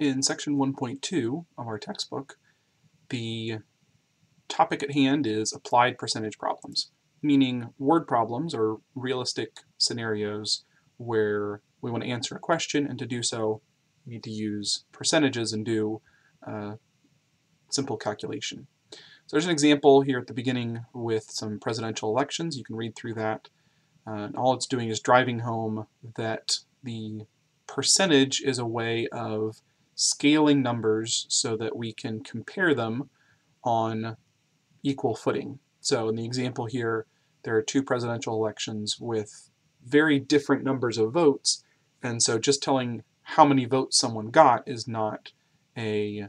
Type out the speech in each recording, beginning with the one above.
In section 1.2 of our textbook, the topic at hand is applied percentage problems, meaning word problems or realistic scenarios where we want to answer a question, and to do so, we need to use percentages and do a simple calculation. So there's an example here at the beginning with some presidential elections. You can read through that. Uh, all it's doing is driving home that the percentage is a way of scaling numbers so that we can compare them on equal footing. So in the example here, there are two presidential elections with very different numbers of votes, and so just telling how many votes someone got is not a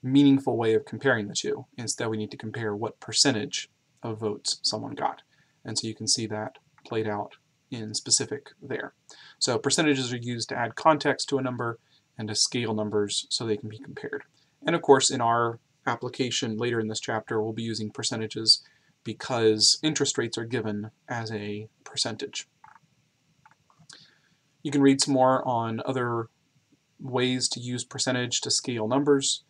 meaningful way of comparing the two. Instead, we need to compare what percentage of votes someone got. And so you can see that played out in specific there. So percentages are used to add context to a number and to scale numbers so they can be compared. And of course, in our application later in this chapter, we'll be using percentages because interest rates are given as a percentage. You can read some more on other ways to use percentage to scale numbers,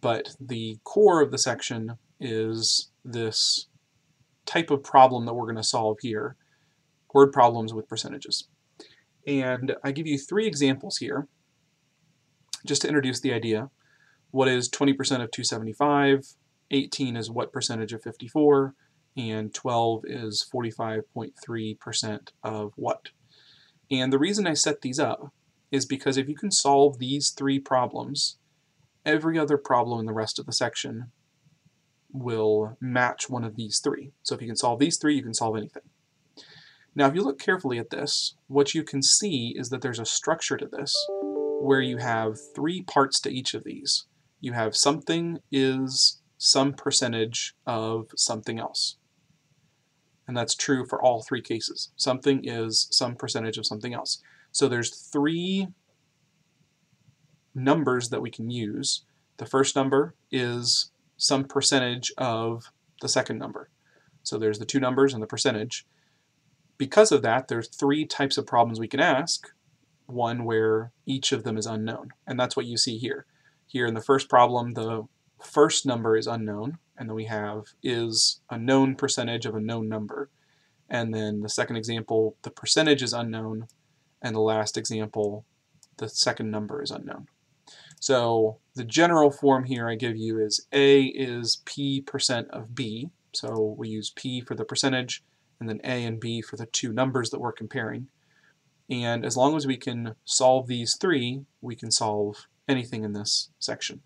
but the core of the section is this type of problem that we're going to solve here, word problems with percentages. And I give you three examples here, just to introduce the idea. What is 20% of 275? 18 is what percentage of 54? and 12 is 45.3% of what. And the reason I set these up is because if you can solve these three problems, every other problem in the rest of the section will match one of these three. So if you can solve these three, you can solve anything. Now if you look carefully at this, what you can see is that there's a structure to this where you have three parts to each of these. You have something is some percentage of something else and that's true for all three cases. Something is some percentage of something else. So there's three numbers that we can use. The first number is some percentage of the second number. So there's the two numbers and the percentage. Because of that, there's three types of problems we can ask. One where each of them is unknown, and that's what you see here. Here in the first problem, the first number is unknown, and then we have is a known percentage of a known number. And then the second example, the percentage is unknown, and the last example, the second number is unknown. So the general form here I give you is A is P percent of B, so we use P for the percentage, and then A and B for the two numbers that we're comparing. And as long as we can solve these three, we can solve anything in this section.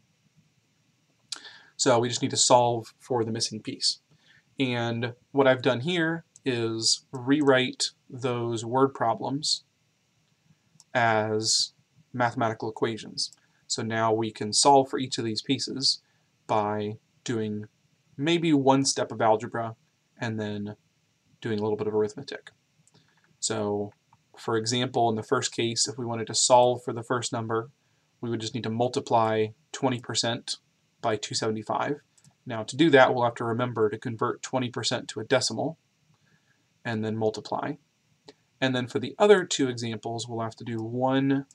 So we just need to solve for the missing piece. And what I've done here is rewrite those word problems as mathematical equations. So now we can solve for each of these pieces by doing maybe one step of algebra and then doing a little bit of arithmetic. So for example, in the first case, if we wanted to solve for the first number, we would just need to multiply 20% by 275. Now to do that, we'll have to remember to convert 20% to a decimal and then multiply. And then for the other two examples, we'll have to do one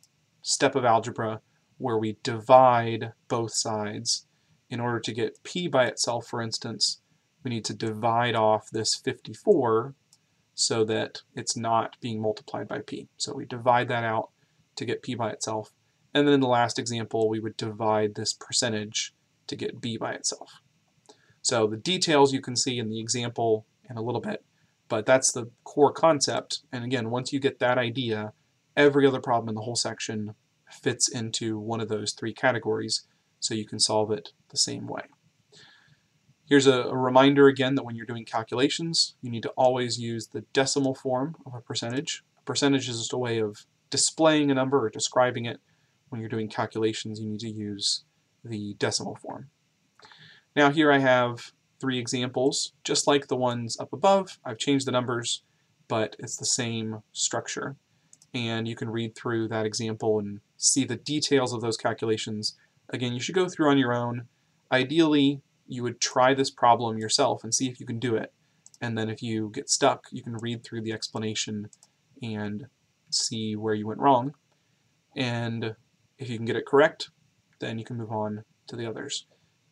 step of algebra where we divide both sides. In order to get p by itself, for instance, we need to divide off this 54 so that it's not being multiplied by p. So we divide that out to get p by itself. And then in the last example, we would divide this percentage to get b by itself. So the details you can see in the example in a little bit, but that's the core concept. And again, once you get that idea, every other problem in the whole section fits into one of those three categories, so you can solve it the same way. Here's a, a, reminder again that when you're doing calculations, you need to always use the decimal form of a percentage. A percentage is just a way of displaying a number or describing it. When you're doing calculations, you need to use the decimal form. Now here I have three examples, just like the ones up above. I've changed the numbers, but it's the same structure. And you can read through that example and see the details of those calculations. Again, you should go through on your own. Ideally, you would try this problem yourself and see if you can do it. And then if you get stuck, you can read through the explanation and see where you went wrong. And If you can get it correct, then you can move on to the others.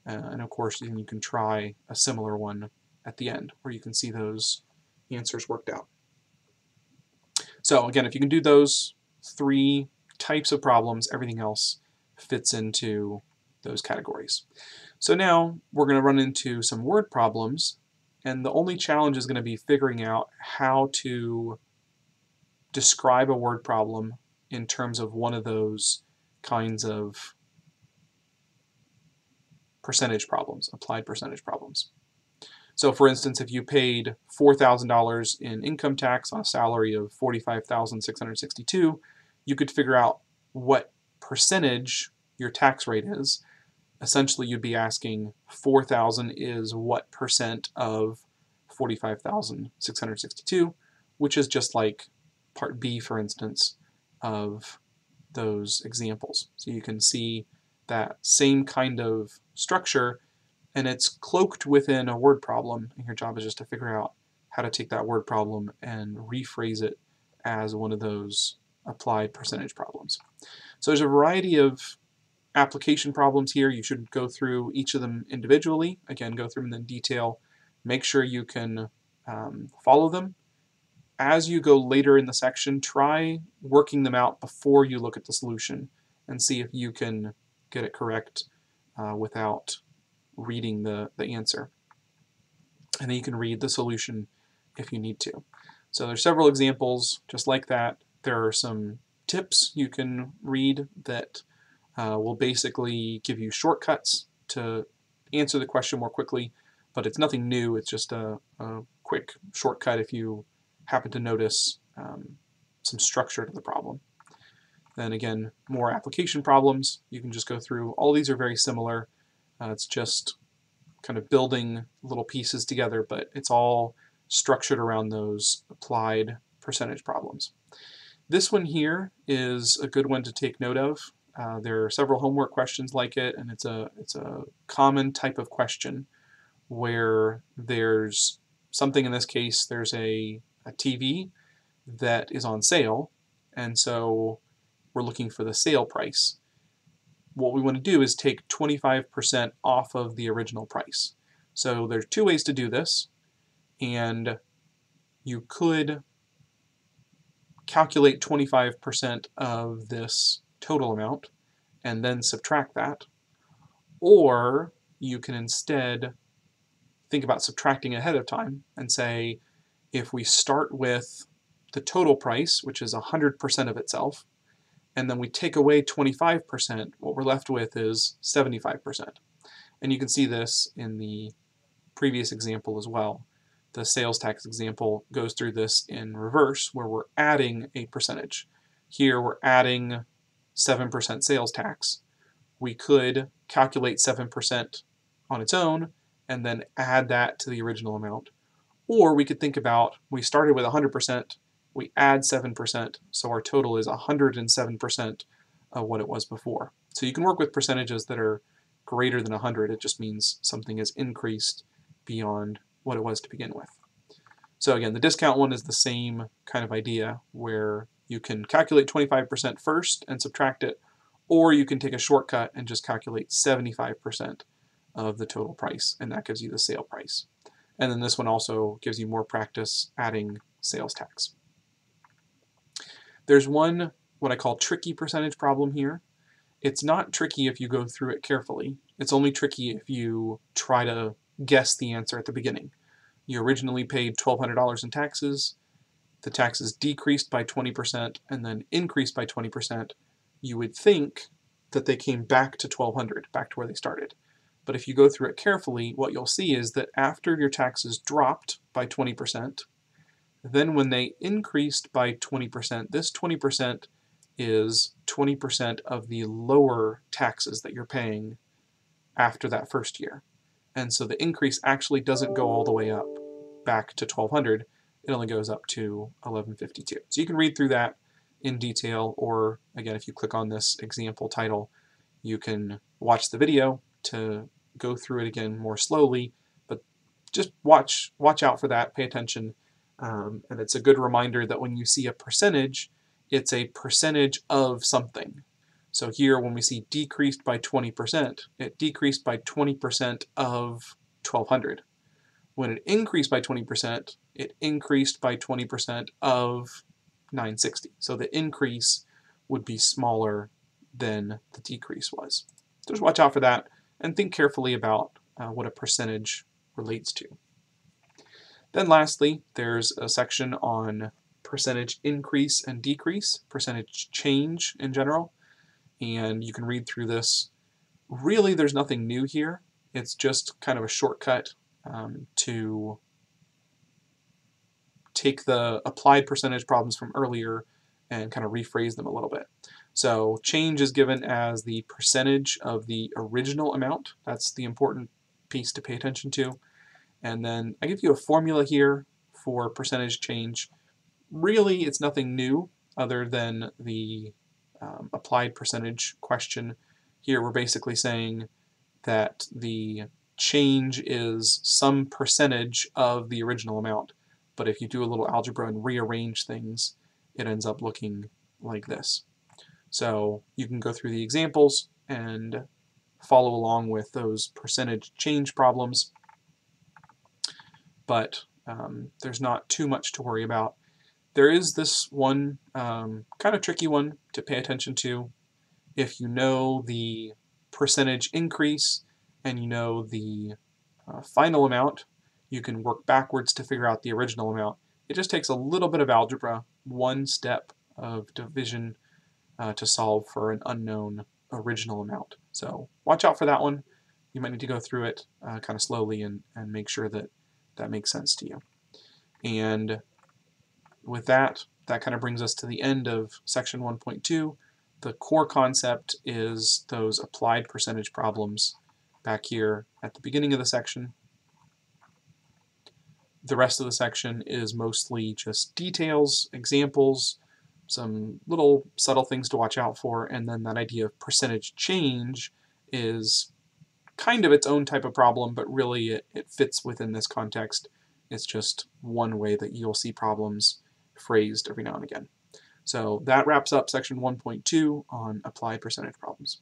Uh, and of course, then you can try a similar one at the end where you can see those answers worked out. So again, if you can do those three types of problems, everything else fits into those categories. So now we're going to run into some word problems and the only challenge is going to be figuring out how to describe a word problem in terms of one of those kinds of percentage problems, applied percentage problems. So for instance, if you paid $4,000 in income tax on a salary of 45,662, you could figure out what percentage your tax rate is. Essentially, you'd be asking 4,000 is what percent of 45,662, which is just like part B, for instance, of those examples. So you can see that same kind of structure and it's cloaked within a word problem and your job is just to figure out how to take that word problem and rephrase it as one of those applied percentage problems. So there's a variety of application problems here. You should go through each of them individually. Again, go through them in detail. Make sure you can um, follow them. As you go later in the section, try working them out before you look at the solution and see if you can get it correct uh, without reading the, the answer. And then you can read the solution if you need to. So there's several examples just like that. There are some tips you can read that uh, will basically give you shortcuts to answer the question more quickly, but it's nothing new. It's just a, a quick shortcut if you happen to notice um, some structure to the problem. Then again, more application problems. You can just go through. All these are very similar. Uh, it's just kind of building little pieces together, but it's all structured around those applied percentage problems. This one here is a good one to take note of. Uh, there are several homework questions like it, and it's a, it's a common type of question where there's something in this case, there's a, a TV that is on sale, and so we're looking for the sale price. What we want to do is take 25% off of the original price. So there's two ways to do this, and you could calculate 25% of this total amount and then subtract that, or you can instead think about subtracting ahead of time and say if we start with the total price, which is 100% of itself, and then we take away 25%, what we're left with is 75%. And you can see this in the previous example as well. The sales tax example goes through this in reverse, where we're adding a percentage. Here we're adding 7% sales tax. We could calculate 7% on its own and then add that to the original amount. Or we could think about, we started with 100%, we add 7%, so our total is 107% of what it was before. So you can work with percentages that are greater than 100, it just means something has increased beyond what it was to begin with. So again, the discount one is the same kind of idea where you can calculate 25% first and subtract it, or you can take a shortcut and just calculate 75% of the total price, and that gives you the sale price. And then this one also gives you more practice adding sales tax. There's one, what I call tricky percentage problem here. It's not tricky if you go through it carefully. It's only tricky if you try to guess the answer at the beginning. You originally paid $1,200 in taxes, the taxes decreased by 20% and then increased by 20%, you would think that they came back to 1200, back to where they started. But if you go through it carefully, what you'll see is that after your taxes dropped by 20%, then when they increased by 20%, this 20% is 20% of the lower taxes that you're paying after that first year. And so the increase actually doesn't go all the way up back to 1200, it only goes up to 1152. So you can read through that in detail, or again, if you click on this example title, you can watch the video to go through it again more slowly, but just watch, watch out for that, pay attention, um, and it's a good reminder that when you see a percentage, it's a percentage of something. So here when we see decreased by 20%, it decreased by 20% of 1200. When it increased by 20%, it increased by 20% of 960. So the increase would be smaller than the decrease was. So just watch out for that and think carefully about uh, what a percentage relates to. Then lastly, there's a section on percentage increase and decrease, percentage change in general, and you can read through this. Really, there's nothing new here. It's just kind of a shortcut um, to take the applied percentage problems from earlier and kind of rephrase them a little bit. So change is given as the percentage of the original amount. That's the important piece to pay attention to. And then I give you a formula here for percentage change. Really, it's nothing new other than the um, applied percentage question. Here we're basically saying that the change is some percentage of the original amount. But if you do a little algebra and rearrange things, it ends up looking like this. So you can go through the examples and follow along with those percentage change problems, but um, there's not too much to worry about. There is this one um, kind of tricky one to pay attention to. If you know the percentage increase and you know the uh, final amount, you can work backwards to figure out the original amount. It just takes a little bit of algebra, one step of division uh, to solve for an unknown original amount. So watch out for that one. You might need to go through it uh, kind of slowly and, and make sure that that makes sense to you. And with that, that kind of brings us to the end of section 1.2. The core concept is those applied percentage problems back here at the beginning of the section. The rest of the section is mostly just details, examples, some little subtle things to watch out for, and then that idea of percentage change is kind of its own type of problem, but really it, it fits within this context. It's just one way that you'll see problems phrased every now and again. So that wraps up section 1.2 on applied percentage problems.